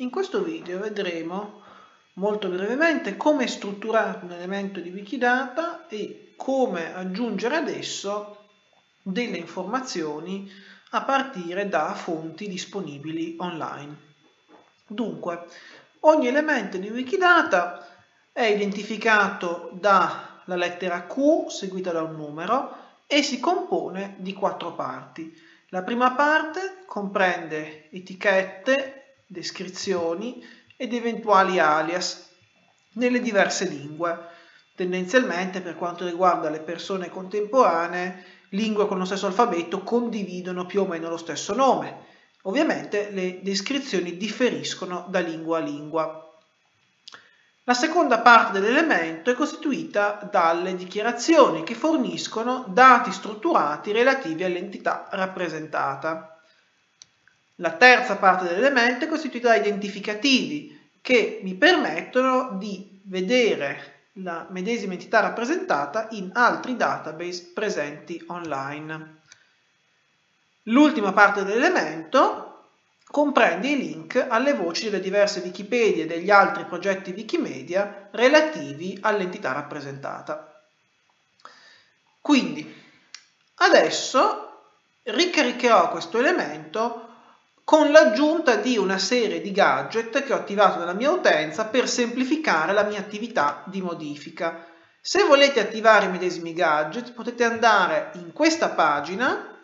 In questo video vedremo molto brevemente come strutturare un elemento di Wikidata e come aggiungere ad esso delle informazioni a partire da fonti disponibili online. Dunque, ogni elemento di Wikidata è identificato dalla lettera Q seguita da un numero e si compone di quattro parti. La prima parte comprende etichette, descrizioni ed eventuali alias nelle diverse lingue. Tendenzialmente per quanto riguarda le persone contemporanee, lingue con lo stesso alfabeto condividono più o meno lo stesso nome. Ovviamente le descrizioni differiscono da lingua a lingua. La seconda parte dell'elemento è costituita dalle dichiarazioni che forniscono dati strutturati relativi all'entità rappresentata. La terza parte dell'elemento è costituita da identificativi che mi permettono di vedere la medesima entità rappresentata in altri database presenti online. L'ultima parte dell'elemento comprende i link alle voci delle diverse Wikipedia e degli altri progetti Wikimedia relativi all'entità rappresentata. Quindi, adesso ricaricherò questo elemento con l'aggiunta di una serie di gadget che ho attivato nella mia utenza per semplificare la mia attività di modifica. Se volete attivare i medesimi gadget potete andare in questa pagina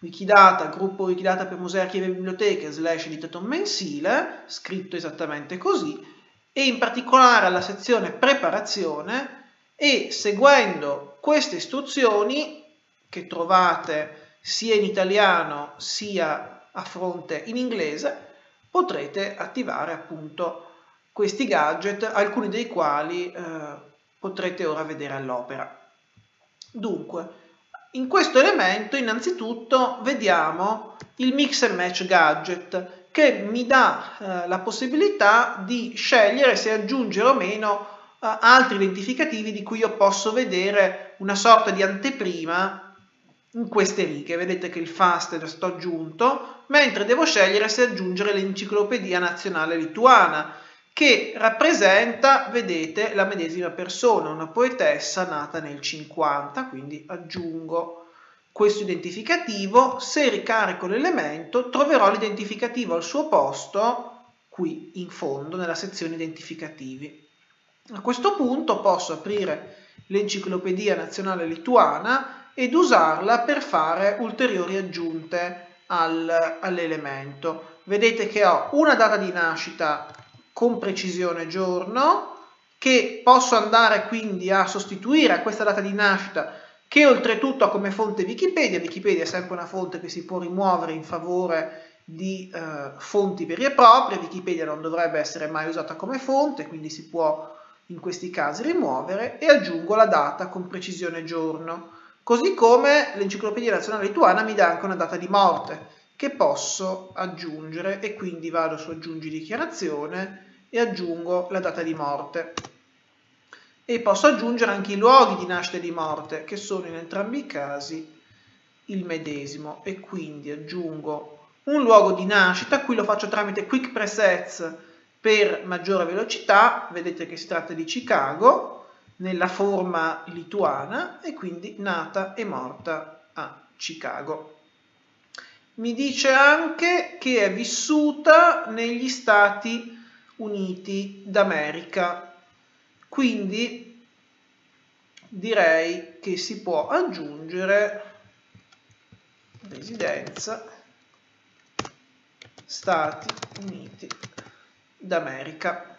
Wikidata, gruppo Wikidata per musei, archivi e biblioteche, slash editaton mensile, scritto esattamente così, e in particolare alla sezione preparazione e seguendo queste istruzioni che trovate sia in italiano sia a fronte in inglese, potrete attivare appunto questi gadget, alcuni dei quali eh, potrete ora vedere all'opera. Dunque, in questo elemento innanzitutto vediamo il mix and match gadget che mi dà eh, la possibilità di scegliere se aggiungere o meno eh, altri identificativi di cui io posso vedere una sorta di anteprima in queste righe. Vedete che il fast è stato aggiunto, mentre devo scegliere se aggiungere l'enciclopedia nazionale lituana, che rappresenta, vedete, la medesima persona, una poetessa nata nel 50, quindi aggiungo questo identificativo. Se ricarico l'elemento, troverò l'identificativo al suo posto qui in fondo nella sezione identificativi. A questo punto posso aprire l'enciclopedia nazionale lituana ed usarla per fare ulteriori aggiunte al, all'elemento. Vedete che ho una data di nascita con precisione giorno, che posso andare quindi a sostituire a questa data di nascita che oltretutto ha come fonte Wikipedia. Wikipedia è sempre una fonte che si può rimuovere in favore di eh, fonti vere e proprie. Wikipedia non dovrebbe essere mai usata come fonte, quindi si può in questi casi rimuovere e aggiungo la data con precisione giorno. Così come l'Enciclopedia Nazionale Lituana mi dà anche una data di morte che posso aggiungere e quindi vado su aggiungi dichiarazione e aggiungo la data di morte. E posso aggiungere anche i luoghi di nascita e di morte che sono in entrambi i casi il medesimo. E quindi aggiungo un luogo di nascita, qui lo faccio tramite Quick Presets per maggiore velocità, vedete che si tratta di Chicago, nella forma lituana e quindi nata e morta a Chicago. Mi dice anche che è vissuta negli Stati Uniti d'America, quindi direi che si può aggiungere residenza Stati Uniti d'America.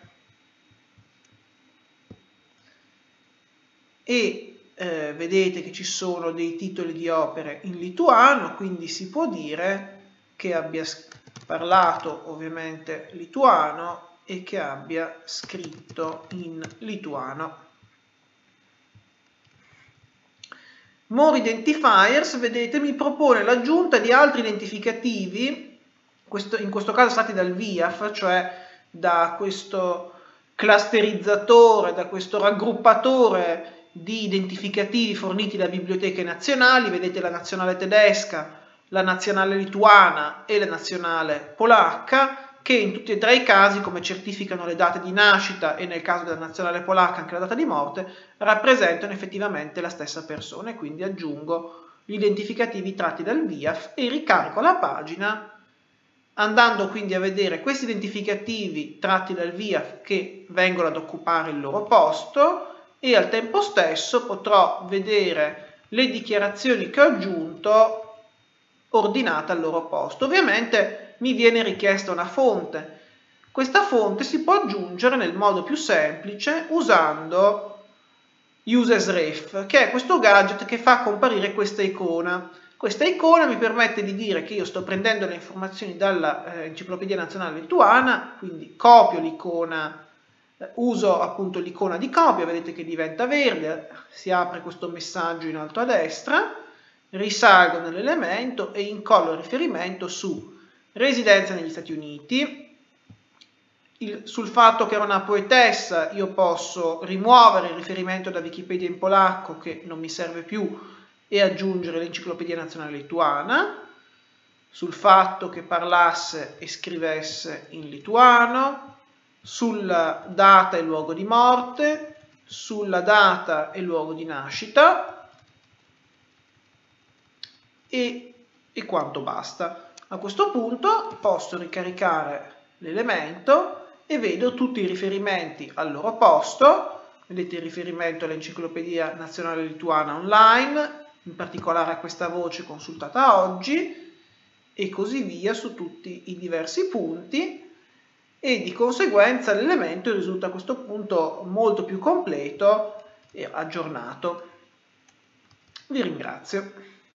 E eh, vedete che ci sono dei titoli di opere in lituano, quindi si può dire che abbia parlato ovviamente lituano e che abbia scritto in lituano. More Identifiers, vedete, mi propone l'aggiunta di altri identificativi, questo, in questo caso stati dal VIAF, cioè da questo clusterizzatore, da questo raggruppatore di identificativi forniti da biblioteche nazionali, vedete la nazionale tedesca, la nazionale lituana e la nazionale polacca, che in tutti e tre i casi, come certificano le date di nascita e nel caso della nazionale polacca anche la data di morte, rappresentano effettivamente la stessa persona. E quindi aggiungo gli identificativi tratti dal VIAF e ricarico la pagina andando quindi a vedere questi identificativi tratti dal VIAF che vengono ad occupare il loro posto e al tempo stesso potrò vedere le dichiarazioni che ho aggiunto ordinate al loro posto. Ovviamente mi viene richiesta una fonte. Questa fonte si può aggiungere nel modo più semplice usando UseSref, che è questo gadget che fa comparire questa icona. Questa icona mi permette di dire che io sto prendendo le informazioni dall'Enciclopedia eh, Nazionale Lituana, quindi copio l'icona, uso appunto l'icona di copia, vedete che diventa verde, si apre questo messaggio in alto a destra, risalgo nell'elemento e incollo il riferimento su residenza negli Stati Uniti, il, sul fatto che era una poetessa io posso rimuovere il riferimento da Wikipedia in polacco che non mi serve più e aggiungere l'Enciclopedia Nazionale Lituana, sul fatto che parlasse e scrivesse in lituano, sulla data e luogo di morte, sulla data e luogo di nascita e, e quanto basta. A questo punto posso ricaricare l'elemento e vedo tutti i riferimenti al loro posto, vedete il riferimento all'Enciclopedia Nazionale Lituana Online, in particolare a questa voce consultata oggi, e così via su tutti i diversi punti e di conseguenza l'elemento risulta a questo punto molto più completo e aggiornato. Vi ringrazio.